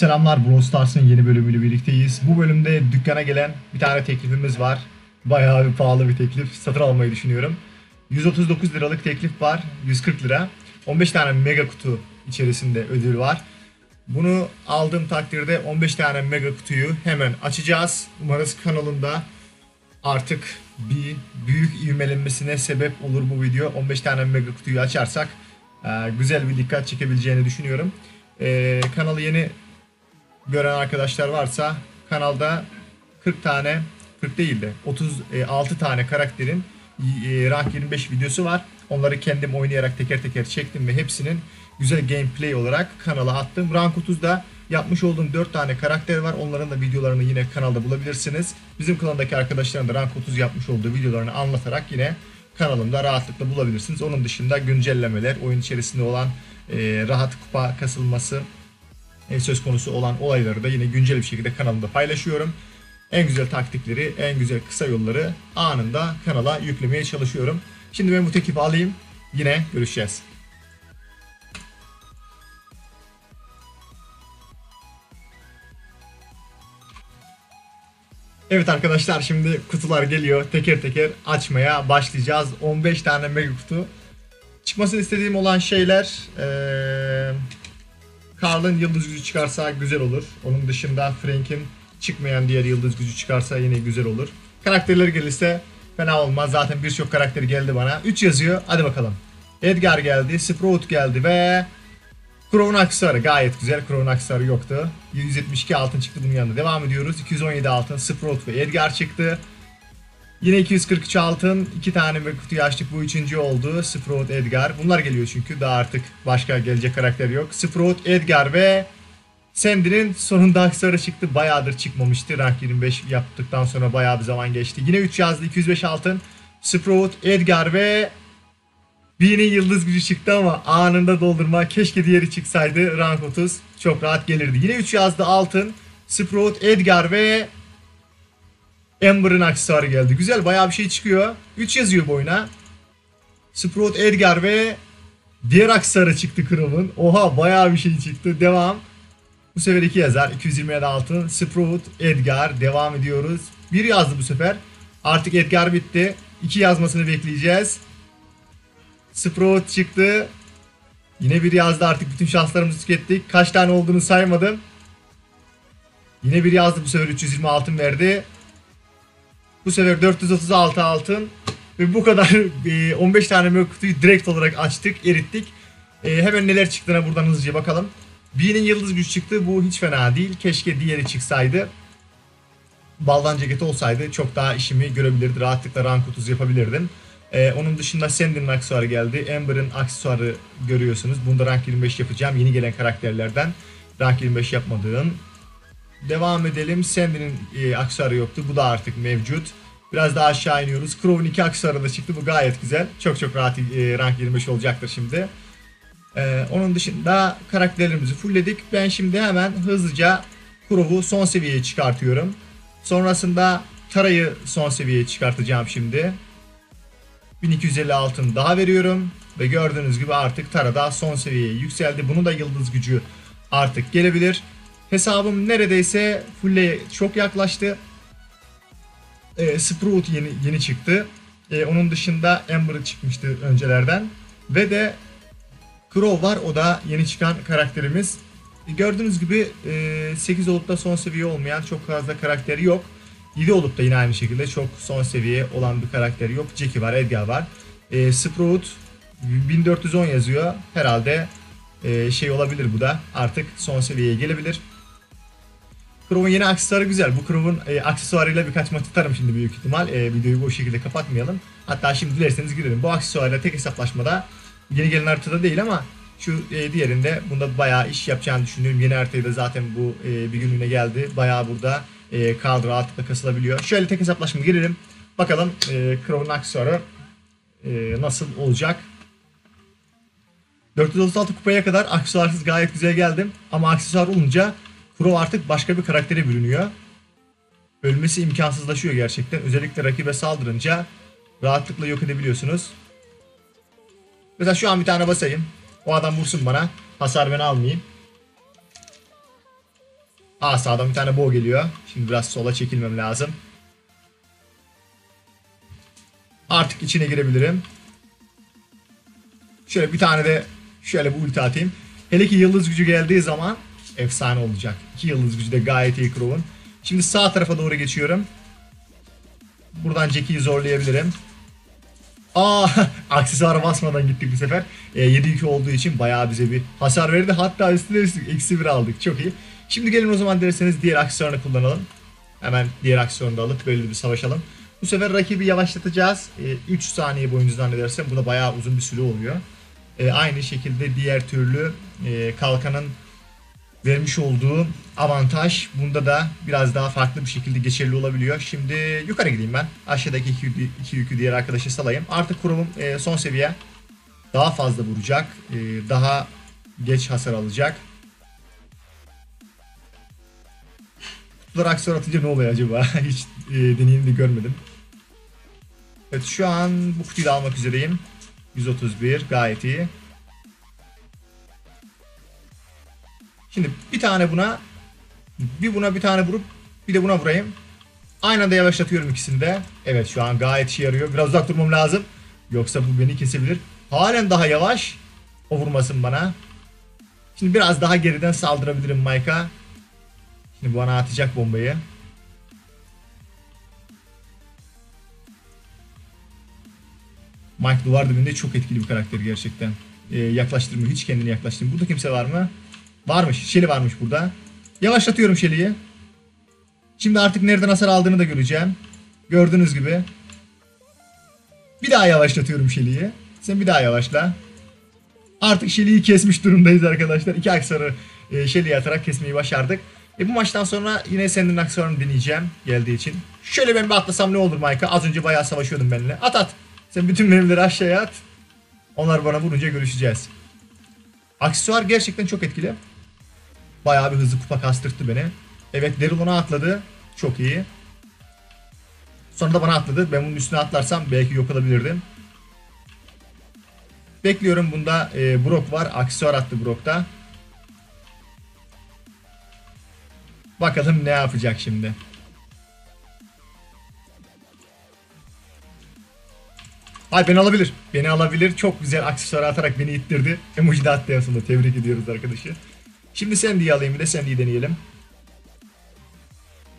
Selamlar Brawl Stars'ın yeni bölümüyle birlikteyiz. Bu bölümde dükkana gelen bir tane teklifimiz var. Bayağı bir pahalı bir teklif. Satın almayı düşünüyorum. 139 liralık teklif var. 140 lira. 15 tane mega kutu içerisinde ödül var. Bunu aldığım takdirde 15 tane mega kutuyu hemen açacağız. Umarız kanalımda artık bir büyük ivmelenmesine sebep olur bu video. 15 tane mega kutuyu açarsak güzel bir dikkat çekebileceğini düşünüyorum. E, kanalı yeni gören arkadaşlar varsa kanalda 40 tane 40 değil de 36 tane karakterin e, rank 25 videosu var. Onları kendim oynayarak teker teker çektim ve hepsinin güzel gameplay olarak kanala attım. Rank 30'da yapmış olduğum 4 tane karakter var. Onların da videolarını yine kanalda bulabilirsiniz. Bizim kanaldaki arkadaşların da rank 30 yapmış olduğu videolarını anlatarak yine kanalımda rahatlıkla bulabilirsiniz. Onun dışında güncellemeler, oyun içerisinde olan e, rahat kupa kasılması, e, söz konusu olan olayları da yine güncel bir şekilde kanalımda paylaşıyorum. En güzel taktikleri, en güzel kısa yolları anında kanala yüklemeye çalışıyorum. Şimdi ben bu teklifi alayım. Yine görüşeceğiz. Evet arkadaşlar şimdi kutular geliyor. Teker teker açmaya başlayacağız. 15 tane mega kutu. Çıkmasını istediğim olan şeyler eee Karl'ın yıldız gücü çıkarsa güzel olur. Onun dışında Frank'in çıkmayan diğer yıldız gücü çıkarsa yine güzel olur. Karakterler gelirse fena olmaz. Zaten birçok karakter geldi bana. 3 yazıyor. Hadi bakalım. Edgar geldi. Sprout geldi ve Crow'un aksesuarı gayet güzel. Crow'un aksesuarı yoktu. 172 altın çıktı bunun yanında. Devam ediyoruz. 217 altın. Sprout ve Edgar çıktı. Yine 243 altın. iki tane bir kutuyu açtık. Bu üçüncü oldu. Sprout, Edgar. Bunlar geliyor çünkü. Daha artık başka gelecek karakter yok. Sprout, Edgar ve Sandy'nin sonunda aksesuarı çıktı. Bayağıdır çıkmamıştı. Rank 25 yaptıktan sonra bayağı bir zaman geçti. Yine 3 yazdı. 205 altın. Sprout, Edgar ve Bee'nin yıldız gücü çıktı ama anında doldurma. Keşke diğeri çıksaydı. Rank 30 çok rahat gelirdi. Yine 3 yazdı altın. Sprout, Edgar ve Amber'ın aksesuarı geldi. Güzel bayağı bir şey çıkıyor. 3 yazıyor bu oyuna. Sprout, Edgar ve diğer aksesuarı çıktı Crow'un. Oha bayağı bir şey çıktı. Devam. Bu sefer 2 yazar. 227 altın. Sprout, Edgar. Devam ediyoruz. 1 yazdı bu sefer. Artık Edgar bitti. 2 yazmasını bekleyeceğiz. Sprout çıktı. Yine bir yazdı artık bütün şanslarımızı tükettik. Kaç tane olduğunu saymadım. Yine bir yazdı bu sefer 320 altın verdi. Bu sefer 436 altın ve bu kadar e, 15 tane mega kutuyu direkt olarak açtık, erittik. E, hemen neler çıktığına buradan hızlıca bakalım. B'nin yıldız güç çıktı. Bu hiç fena değil. Keşke diğeri çıksaydı. Baldan ceket olsaydı çok daha işimi görebilirdi. Rahatlıkla rank 30 yapabilirdim. Ee, onun dışında Sandy'nin aksesuarı geldi. Amber'ın aksesuarı görüyorsunuz. Bunda rank 25 yapacağım. Yeni gelen karakterlerden rank 25 yapmadığım. Devam edelim. Sandy'nin e, aksesuarı yoktu. Bu da artık mevcut. Biraz daha aşağı iniyoruz. Crow'un iki aksesuarı da çıktı. Bu gayet güzel. Çok çok rahat e, rank 25 olacaktır şimdi. Ee, onun dışında karakterlerimizi fullledik. Ben şimdi hemen hızlıca Crow'u son seviyeye çıkartıyorum. Sonrasında Tara'yı son seviyeye çıkartacağım şimdi. 1250 altın daha veriyorum. Ve gördüğünüz gibi artık Tara'da son seviyeye yükseldi. Bunu da yıldız gücü artık gelebilir. Hesabım neredeyse full'e çok yaklaştı. E, Sprout yeni, yeni çıktı. E, onun dışında Amber çıkmıştı öncelerden. Ve de Crow var. O da yeni çıkan karakterimiz. E, gördüğünüz gibi e, 8 olup da son seviye olmayan çok fazla karakteri yok. 7 olup da yine aynı şekilde çok son seviye olan bir karakteri yok. Jackie var, Edgar var. E, Sprout 1410 yazıyor. Herhalde e, şey olabilir bu da. Artık son seviyeye gelebilir. Crow'un yeni aksesuarı güzel. Bu Crow'un e, aksesuarıyla birkaç maç tutarım şimdi büyük ihtimal. E, videoyu bu şekilde kapatmayalım. Hatta şimdi dilerseniz girelim. Bu aksesuarla tek hesaplaşmada yeni gelen haritada değil ama şu e, diğerinde bunda bayağı iş yapacağını düşünüyorum. Yeni haritayı da zaten bu e, bir günlüğüne geldi. Bayağı burada e, kadro rahatlıkla kasılabiliyor. Şöyle tek hesaplaşma girelim. Bakalım e, Crow'un aksesuarı e, nasıl olacak. 436 kupaya kadar aksesuarsız gayet güzel geldim. Ama aksesuar olunca Crow artık başka bir karaktere bürünüyor. Ölmesi imkansızlaşıyor gerçekten. Özellikle rakibe saldırınca rahatlıkla yok edebiliyorsunuz. Mesela şu an bir tane basayım. O adam vursun bana. Hasar ben almayayım. Aa sağdan bir tane bow geliyor. Şimdi biraz sola çekilmem lazım. Artık içine girebilirim. Şöyle bir tane de şöyle bir ulti atayım. Hele ki yıldız gücü geldiği zaman efsane olacak. İki yıldız gücü de gayet iyi Crow'un. Şimdi sağ tarafa doğru geçiyorum. Buradan Jackie'yi zorlayabilirim. Aa aksesuara basmadan gittik bu sefer. E, 7-2 olduğu için bayağı bize bir hasar verdi. Hatta üstüne üstlük eksi 1 aldık. Çok iyi. Şimdi gelin o zaman derseniz diğer aksesuarını kullanalım. Hemen diğer aksesuarını da alıp böyle bir savaşalım. Bu sefer rakibi yavaşlatacağız. E, 3 saniye boyunca zannedersem. Bu da bayağı uzun bir süre oluyor. E, aynı şekilde diğer türlü e, kalkanın vermiş olduğu avantaj bunda da biraz daha farklı bir şekilde geçerli olabiliyor. Şimdi yukarı gideyim ben. Aşağıdaki iki, iki yükü diğer arkadaşı salayım. Artık kurumum e, son seviye. Daha fazla vuracak. E, daha geç hasar alacak. Kutular aksiyon atınca ne oluyor acaba? Hiç e, deneyimini görmedim. Evet şu an bu kutuyu da almak üzereyim. 131 gayet iyi. Şimdi bir tane buna bir buna bir tane vurup bir de buna vurayım. Aynı anda yavaşlatıyorum ikisini de. Evet şu an gayet işe yarıyor. Biraz uzak durmam lazım. Yoksa bu beni kesebilir. Halen daha yavaş. O vurmasın bana. Şimdi biraz daha geriden saldırabilirim Mike'a. Şimdi bana atacak bombayı. Mike duvar dibinde çok etkili bir karakter gerçekten. Ee, yaklaştırmıyor. Hiç kendini yaklaştırmıyor. Burada kimse var mı? Varmış. Shelly varmış burada. Yavaşlatıyorum Shelly'yi. Şimdi artık nereden hasar aldığını da göreceğim. Gördüğünüz gibi. Bir daha yavaşlatıyorum Shelly'yi. Sen bir daha yavaşla. Artık Shelly'yi kesmiş durumdayız arkadaşlar. İki aksarı e, Shelly'ye atarak kesmeyi başardık. E bu maçtan sonra yine senin aksarını deneyeceğim geldiği için. Şöyle ben bir atlasam ne olur Mike'a? Az önce bayağı savaşıyordum benimle. At at. Sen bütün mermileri aşağıya at. Onlar bana vurunca görüşeceğiz. Aksesuar gerçekten çok etkili. Bayağı bir hızlı kupa kastırttı beni. Evet Daryl ona atladı. Çok iyi. Sonra da bana atladı. Ben bunun üstüne atlarsam belki yok olabilirdim. Bekliyorum bunda e, Brock var. Aksesuar attı Brock'ta. Bakalım ne yapacak şimdi. Ay beni alabilir. Beni alabilir. Çok güzel aksesuar atarak beni ittirdi. Emoji de attı en sonunda. Tebrik ediyoruz arkadaşı. Şimdi Sandy'yi alayım bir de Sandy'yi deneyelim.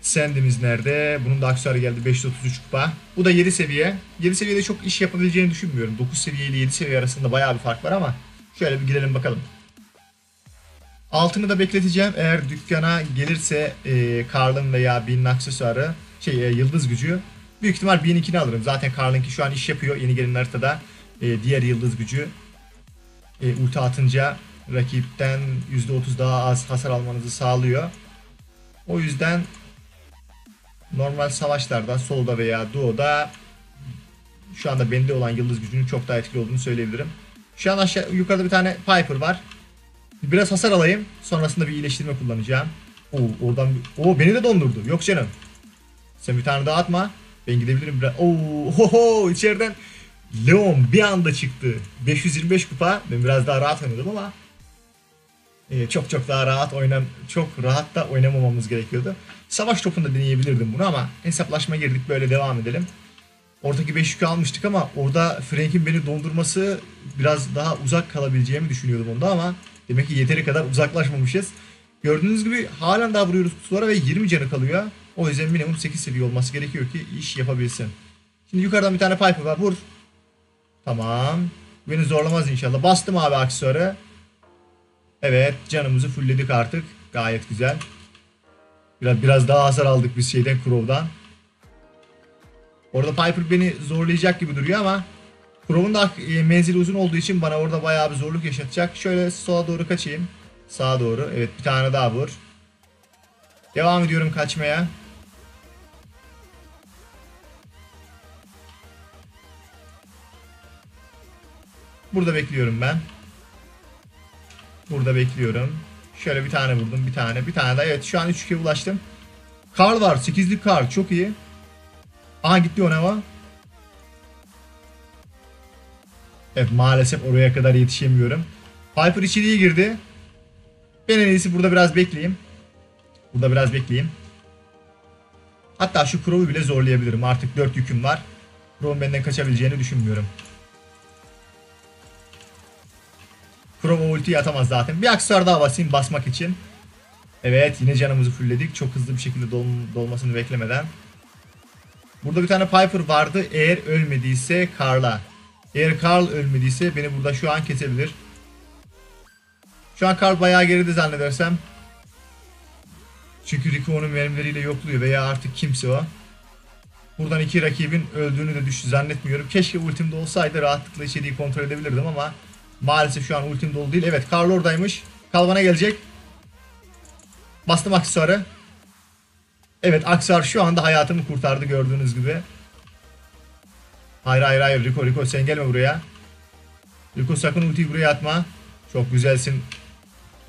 Sandy'miz nerede? Bunun da aksesuarı geldi 533 kupa. Bu da 7 seviye. 7 seviyede çok iş yapabileceğini düşünmüyorum. 9 seviye ile 7 seviye arasında bayağı bir fark var ama şöyle bir gidelim bakalım. Altını da bekleteceğim. Eğer dükkana gelirse e, Karl'ın veya Bin'in aksesuarı şey e, yıldız gücü büyük ihtimal Bin'inkini alırım. Zaten Karl'ınki şu an iş yapıyor. Yeni gelen haritada e, diğer yıldız gücü e, ulti atınca rakipten %30 daha az hasar almanızı sağlıyor. O yüzden normal savaşlarda solda veya doğuda şu anda bende olan yıldız gücünün çok daha etkili olduğunu söyleyebilirim. Şu an aşağı yukarıda bir tane Piper var. Biraz hasar alayım. Sonrasında bir iyileştirme kullanacağım. Oo oradan o beni de dondurdu. Yok canım. Sen bir tane daha atma. Ben gidebilirim biraz. Oo ho içeriden Leon bir anda çıktı. 525 kupa. Ben biraz daha rahat oynadım ama e, çok çok daha rahat oynan çok rahat da oynamamamız gerekiyordu. Savaş topunda deneyebilirdim bunu ama hesaplaşma girdik böyle devam edelim. Oradaki 5 yükü almıştık ama orada Frank'in beni dondurması biraz daha uzak kalabileceğimi düşünüyordum onda ama demek ki yeteri kadar uzaklaşmamışız. Gördüğünüz gibi halen daha vuruyoruz kutulara ve 20 canı kalıyor. O yüzden minimum 8 seviye olması gerekiyor ki iş yapabilsin. Şimdi yukarıdan bir tane pipe var. Vur. Tamam. Beni zorlamaz inşallah. Bastım abi aksesuarı. Evet canımızı fullledik artık. Gayet güzel. Biraz biraz daha hasar aldık biz şeyden Crow'dan. Orada Piper beni zorlayacak gibi duruyor ama Crow'un da e, menzili uzun olduğu için bana orada bayağı bir zorluk yaşatacak. Şöyle sola doğru kaçayım. Sağa doğru. Evet bir tane daha vur. Devam ediyorum kaçmaya. Burada bekliyorum ben. Burada bekliyorum. Şöyle bir tane vurdum. Bir tane. Bir tane daha. Evet şu an 3 2 ulaştım. Karl var. 8'lik Karl. Çok iyi. Aha gitti o ne var? Evet maalesef oraya kadar yetişemiyorum. Piper içeriye girdi. Ben en iyisi burada biraz bekleyeyim. Burada biraz bekleyeyim. Hatta şu Crow'u bile zorlayabilirim. Artık 4 yüküm var. Crow'un benden kaçabileceğini düşünmüyorum. Crow o ultiyi atamaz zaten. Bir aksesuar daha basayım basmak için. Evet yine canımızı fullledik. Çok hızlı bir şekilde dol- dolmasını beklemeden. Burada bir tane Piper vardı. Eğer ölmediyse Karl'a. Eğer Karl ölmediyse beni burada şu an kesebilir. Şu an Karl bayağı geride zannedersem. Çünkü Rico onun mermileriyle yokluyor veya artık kimse o. Buradan iki rakibin öldüğünü de düş zannetmiyorum. Keşke ultimde olsaydı rahatlıkla içeriği kontrol edebilirdim ama maalesef şu an ultim dolu değil. Evet Karl oradaymış. Karl bana gelecek. Bastım aksesuarı. Evet aksesuar şu anda hayatımı kurtardı gördüğünüz gibi. Hayır hayır hayır Rico Rico sen gelme buraya. Rico sakın ultiyi buraya atma. Çok güzelsin.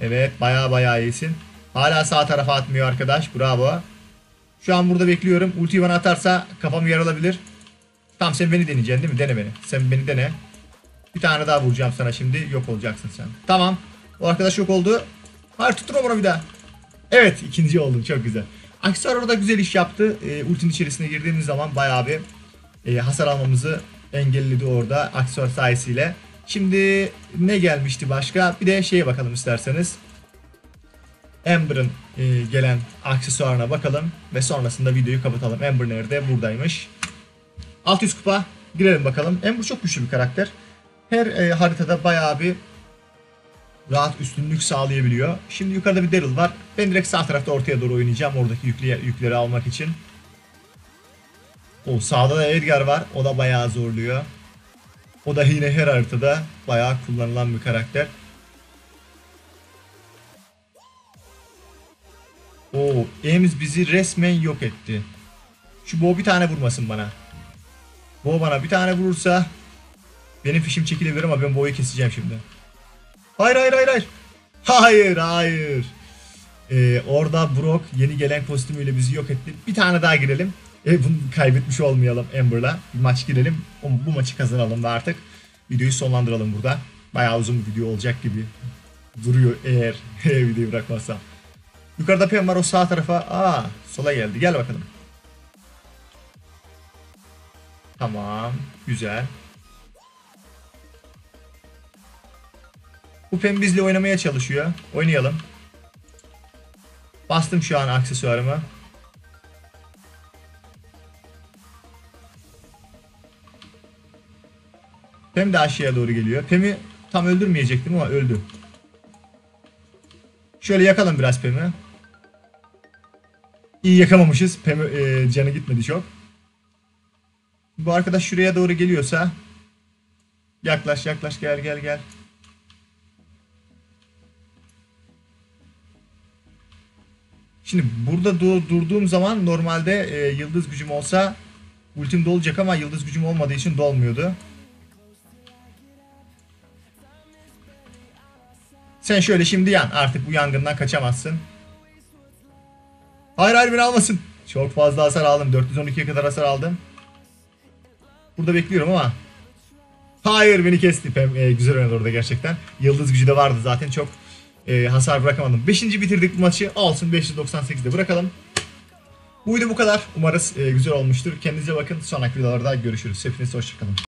Evet baya baya iyisin. Hala sağ tarafa atmıyor arkadaş. Bravo. Şu an burada bekliyorum. Ultiyi bana atarsa kafam yaralabilir. Tamam sen beni deneyeceksin değil mi? Dene beni. Sen beni dene. Bir tane daha vuracağım sana şimdi. Yok olacaksın sen. Tamam. O arkadaş yok oldu. Hayır tutun onu bir daha. Evet ikinci oldum. Çok güzel. Aksesuar orada güzel iş yaptı. E, ultinin içerisine girdiğimiz zaman bayağı bir e, hasar almamızı engelledi orada aksesuar sayesinde. Şimdi ne gelmişti başka? Bir de şeye bakalım isterseniz. Amber'ın e, gelen aksesuarına bakalım ve sonrasında videoyu kapatalım. Amber nerede? Buradaymış. 600 kupa girelim bakalım. Amber çok güçlü bir karakter. Her e, haritada bayağı bir rahat üstünlük sağlayabiliyor. Şimdi yukarıda bir Daryl var. Ben direkt sağ tarafta ortaya doğru oynayacağım oradaki yükle, yükleri almak için. O sağda da Edgar var. O da bayağı zorluyor. O da yine her haritada bayağı kullanılan bir karakter. Oo, Ems bizi resmen yok etti. Şu Bo bir tane vurmasın bana. Bo bana bir tane vurursa benim fişim çekilebilir ama ben Bo'yu keseceğim şimdi. Hayır hayır hayır hayır. Hayır hayır. Ee, orada Brock yeni gelen kostümüyle bizi yok etti. Bir tane daha girelim. E, bunu kaybetmiş olmayalım Amber'la. Bir maç girelim. Bu maçı kazanalım ve artık videoyu sonlandıralım burada. Bayağı uzun bir video olacak gibi duruyor eğer videoyu bırakmazsam. Yukarıda Pem var o sağ tarafa. Aa sola geldi. Gel bakalım. Tamam. Güzel. Bu Pem bizle oynamaya çalışıyor. Oynayalım. Bastım şu an aksesuarımı. Pem de aşağıya doğru geliyor. Pem'i tam öldürmeyecektim ama öldü. Şöyle yakalım biraz Pem'i. İyi yakamamışız. Pem e, canı gitmedi çok. Bu arkadaş şuraya doğru geliyorsa yaklaş yaklaş gel gel gel. Şimdi burada dur- durduğum zaman normalde e, yıldız gücüm olsa ultim dolacak ama yıldız gücüm olmadığı için dolmuyordu. Sen şöyle şimdi yan. Artık bu yangından kaçamazsın. Hayır hayır beni almasın. Çok fazla hasar aldım. 412'ye kadar hasar aldım. Burada bekliyorum ama. Hayır beni kesti. Pem, e, güzel oynadı orada gerçekten. Yıldız gücü de vardı zaten. Çok e, hasar bırakamadım. 5. bitirdik bu maçı. Olsun 598'de bırakalım. Bu video bu kadar. Umarız e, güzel olmuştur. Kendinize bakın. Sonraki videolarda görüşürüz. Hepinize hoşçakalın.